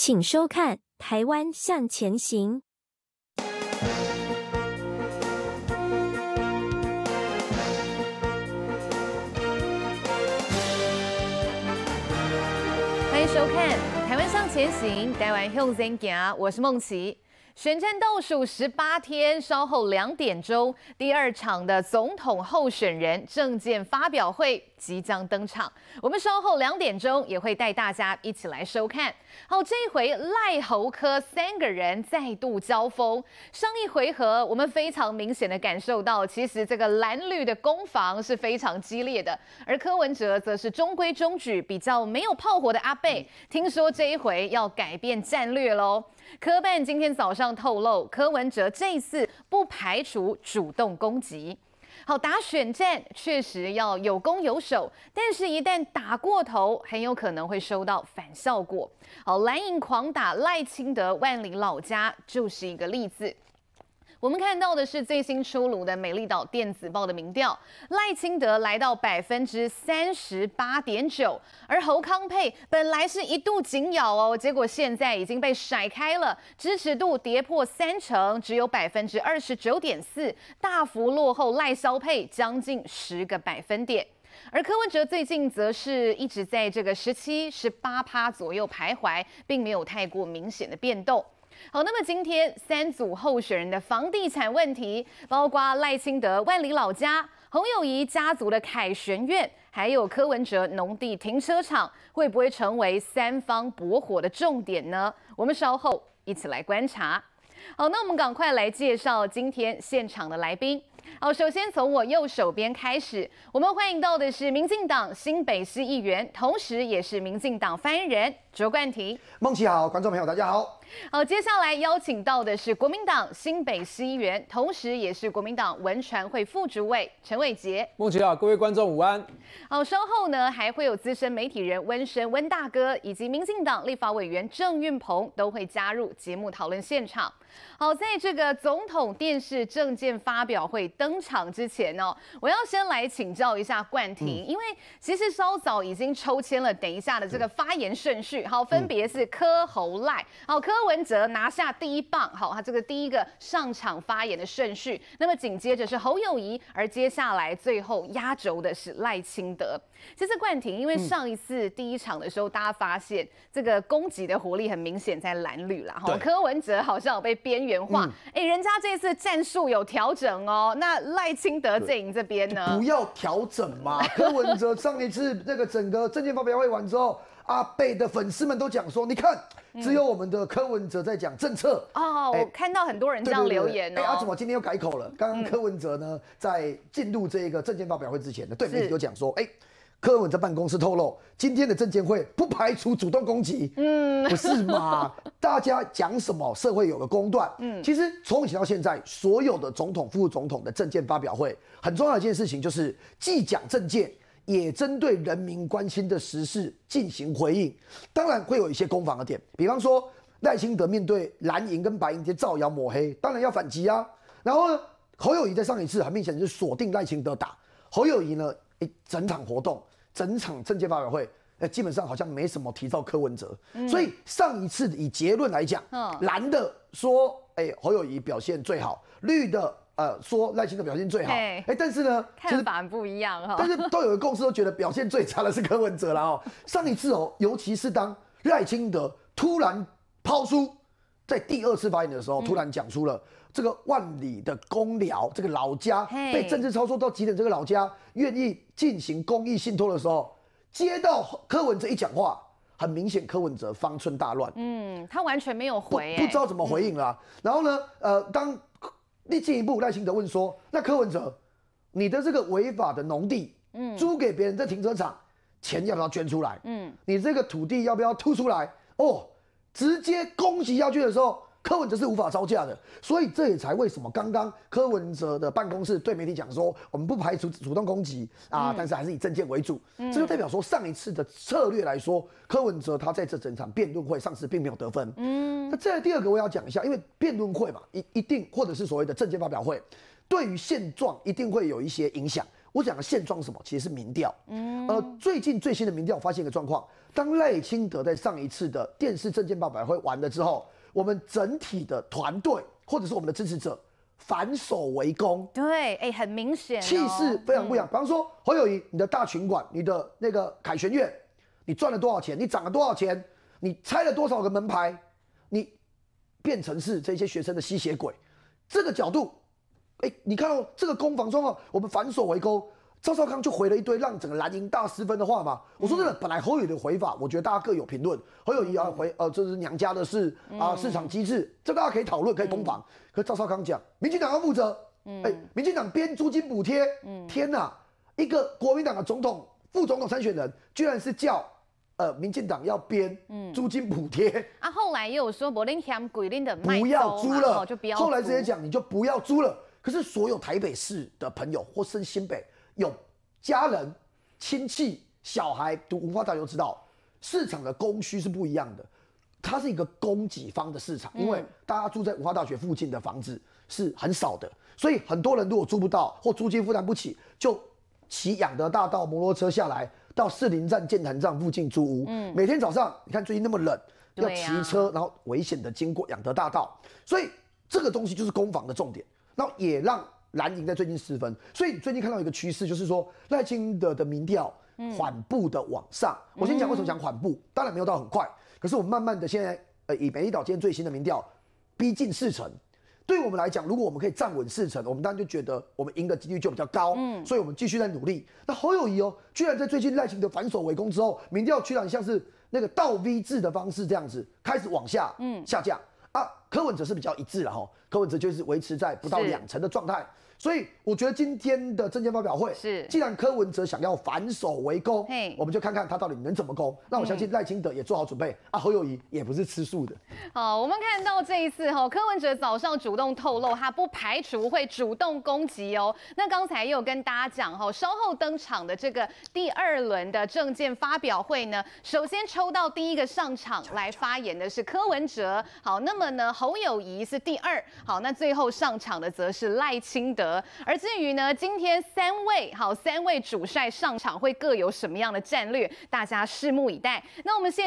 请收看《台湾向前行》。欢迎收看《台湾向前行》，台湾向前行，我是梦琪。选战倒数十八天，稍后两点钟，第二场的总统候选人政见发表会即将登场。我们稍后两点钟也会带大家一起来收看。好，这一回赖侯科三个人再度交锋。上一回合，我们非常明显的感受到，其实这个蓝绿的攻防是非常激烈的，而柯文哲则是中规中矩，比较没有炮火的阿贝。听说这一回要改变战略喽。科办今天早上透露，柯文哲这次不排除主动攻击。好，打选战确实要有攻有守，但是，一旦打过头，很有可能会收到反效果。好，蓝营狂打赖清德万里老家就是一个例子。我们看到的是最新出炉的美丽岛电子报的民调，赖清德来到百分之三十八点九，而侯康佩本来是一度紧咬哦，结果现在已经被甩开了，支持度跌破三成，只有百分之二十九点四，大幅落后赖萧佩将近十个百分点。而柯文哲最近则是一直在这个十七、十八趴左右徘徊，并没有太过明显的变动。好，那么今天三组候选人的房地产问题，包括赖清德万里老家、洪友谊家族的凯旋苑，还有柯文哲农地停车场，会不会成为三方搏火的重点呢？我们稍后一起来观察。好，那我们赶快来介绍今天现场的来宾。好，首先从我右手边开始，我们欢迎到的是民进党新北市议员，同时也是民进党发言人卓冠廷。梦琪好，观众朋友大家好。好，接下来邀请到的是国民党新北市议员，同时也是国民党文传会副主委陈伟杰。梦琪好，各位观众午安。好，稍后呢还会有资深媒体人温生温大哥，以及民进党立法委员郑运鹏都会加入节目讨论现场。好，在这个总统电视政见发表会登场之前呢，我要先来请教一下冠廷，因为其实稍早已经抽签了，等一下的这个发言顺序，好，分别是柯侯赖，好，柯文哲拿下第一棒，好，他这个第一个上场发言的顺序，那么紧接着是侯友谊，而接下来最后压轴的是赖清德。这次冠廷，因为上一次第一场的时候，大家发现这个攻击的活力很明显在蓝绿啦，哈，柯文哲好像有被边缘化，哎，人家这次战术有调整哦，那赖清德阵营这边呢？不要调整嘛，柯文哲上一次那个整个证件发表会完之后，阿贝的粉丝们都讲说，你看，只有我们的柯文哲在讲政策哦，我看到很多人这样留言哦，哎，怎么今天又改口了？刚刚柯文哲呢，在进入这个证件发表会之前呢，对媒体就讲说，哎。柯文哲办公室透露，今天的证监会不排除主动攻击。嗯，不是嘛？大家讲什么，社会有个公断。嗯，其实从以前到现在，所有的总统、副总统的证件发表会，很重要的一件事情就是，既讲证件，也针对人民关心的时事进行回应。当然会有一些攻防的点，比方说赖清德面对蓝营跟白营这些造谣抹黑，当然要反击啊。然后呢，侯友谊在上一次很明显是锁定赖清德打，侯友谊呢？一整场活动，整场政界发表会，哎，基本上好像没什么提到柯文哲，所以上一次以结论来讲，蓝的说，哎，侯友谊表现最好，绿的呃说赖清德表现最好，哎，但是呢，看法不一样哈，但是都有个共识，都觉得表现最差的是柯文哲了哦。上一次哦，尤其是当赖清德突然抛出，在第二次发言的时候，突然讲出了。这个万里的公寮，这个老家被政治操作到极点，这个老家愿意进行公益信托的时候，接到柯文哲一讲话，很明显柯文哲方寸大乱。嗯，他完全没有回，不知道怎么回应了。然后呢，呃，当另进一步耐心的问说：“那柯文哲，你的这个违法的农地，嗯，租给别人在停车场，钱要不要捐出来？嗯，你这个土地要不要吐出来？哦，直接攻击下去的时候。”柯文哲是无法招架的，所以这也才为什么刚刚柯文哲的办公室对媒体讲说，我们不排除主动攻击啊，但是还是以政见为主。这就代表说上一次的策略来说，柯文哲他在这整场辩论会上是并没有得分。嗯，那这第二个我要讲一下，因为辩论会嘛，一一定或者是所谓的政见发表会，对于现状一定会有一些影响。我讲的现状是什么？其实是民调。嗯，呃，最近最新的民调发现一个状况：当赖清德在上一次的电视政见报表会完了之后，我们整体的团队或者是我们的支持者反守为攻，对，哎，很明显，气势非常不一样。比方说侯友谊，你的大群馆，你的那个凯旋院，你赚了多少钱？你涨了多少钱？你拆了多少个门牌？你变成是这些学生的吸血鬼？这个角度。哎，你看到这个攻防状况，我们反手为攻，赵少康就回了一堆让整个蓝营大失分的话嘛。我说真的，本来侯友的回法，我觉得大家各有评论。侯友谊要回，呃，这是娘家的事啊，市场机制，这大家可以讨论，可以攻防。可赵少康讲，民进党要负责。哎，民进党编租金补贴，天哪，一个国民党的总统、副总统参选人，居然是叫呃民进党要编租金补贴。啊，后来又有说柏林乡规定的不要租了，就不要。后来直接讲，你就不要租了。可是，所有台北市的朋友或是新北有家人、亲戚、小孩读文化大学，都知道市场的供需是不一样的。它是一个供给方的市场，因为大家住在文化大学附近的房子是很少的，所以很多人如果租不到或租金负担不起，就骑养德大道摩托车下来到士林站建潭站附近租屋。嗯，每天早上你看最近那么冷，要骑车，然后危险的经过养德大道，所以这个东西就是攻防的重点。然后也让蓝营在最近失分，所以最近看到一个趋势，就是说赖清德的民调缓步的往上。我先讲为什么讲缓步，当然没有到很快，可是我们慢慢的现在，呃，以美丽岛今天最新的民调逼近四成，对我们来讲，如果我们可以站稳四成，我们当然就觉得我们赢的几率就比较高。嗯，所以我们继续在努力。那侯友谊哦，居然在最近赖清德反手围攻之后，民调居然像是那个倒 V 字的方式这样子开始往下，嗯，下降。啊，柯文哲是比较一致了哈，柯文哲就是维持在不到两成的状态。所以我觉得今天的证件发表会是，既然柯文哲想要反手为攻，我们就看看他到底能怎么攻。那我相信赖清德也做好准备啊，侯友谊也不是吃素的。好，我们看到这一次哈，柯文哲早上主动透露，他不排除会主动攻击哦。那刚才也有跟大家讲哈，稍后登场的这个第二轮的证件发表会呢，首先抽到第一个上场来发言的是柯文哲。好，那么呢，侯友谊是第二。好，那最后上场的则是赖清德。而至于呢，今天三位好三位主帅上场会各有什么样的战略，大家拭目以待。那我们现